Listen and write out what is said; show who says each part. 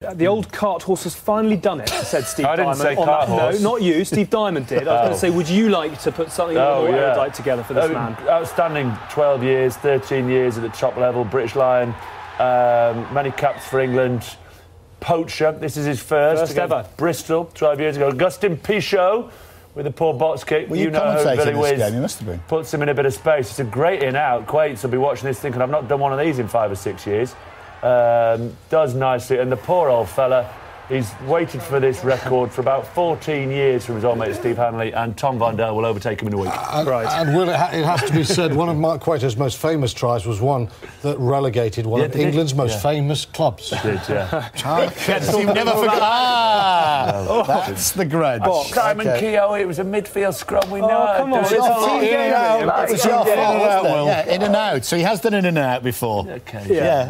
Speaker 1: The old cart horse has finally done it, said Steve
Speaker 2: I didn't
Speaker 1: Diamond.
Speaker 2: say
Speaker 1: on
Speaker 2: cart
Speaker 1: that-
Speaker 2: horse.
Speaker 1: No, not you. Steve Diamond did. I was going
Speaker 2: Oh.
Speaker 1: to say, would you like to put something a little more erudite together for this
Speaker 2: Uh,
Speaker 1: man?
Speaker 2: Outstanding 12 years, 13 years at the top level, British Lion, um, many caps for England. Poacher, this is his first.
Speaker 1: First ever.
Speaker 2: Bristol, 12 years ago. Agustin Pichot with a poor box kick.
Speaker 3: Were you
Speaker 2: know who Billy
Speaker 3: this
Speaker 2: Whizz
Speaker 3: game? Must have been.
Speaker 2: Puts him in a bit of space. It's a great in out. Quates will be watching this thinking, I've not done one of these in five or six years. Um, does nicely. And the poor old fella, he's waited for this record for about 14 years from his old mate Steve Hanley, and Tom Varndell will overtake him in a week.
Speaker 4: And, and will it, ha- it has to be said, one of Mark Cueto's most famous tries was one that relegated one
Speaker 2: Yeah,
Speaker 4: of
Speaker 2: did it?
Speaker 4: England's most
Speaker 2: Yeah.
Speaker 4: famous clubs.
Speaker 2: Did, yeah.
Speaker 3: You've never forgot. Ah, that's the grudge.
Speaker 2: Simon
Speaker 3: Okay.
Speaker 2: Keogh, it was a midfield scrum, we know.
Speaker 1: come on,
Speaker 2: Does
Speaker 1: it's
Speaker 2: it
Speaker 1: a team game,
Speaker 3: In and out. It's
Speaker 1: in
Speaker 3: your
Speaker 1: and
Speaker 3: fault,
Speaker 1: out,
Speaker 3: it?
Speaker 4: Will.
Speaker 3: Yeah, in and out. So he has done in and out before.
Speaker 2: Okay.
Speaker 3: Yeah.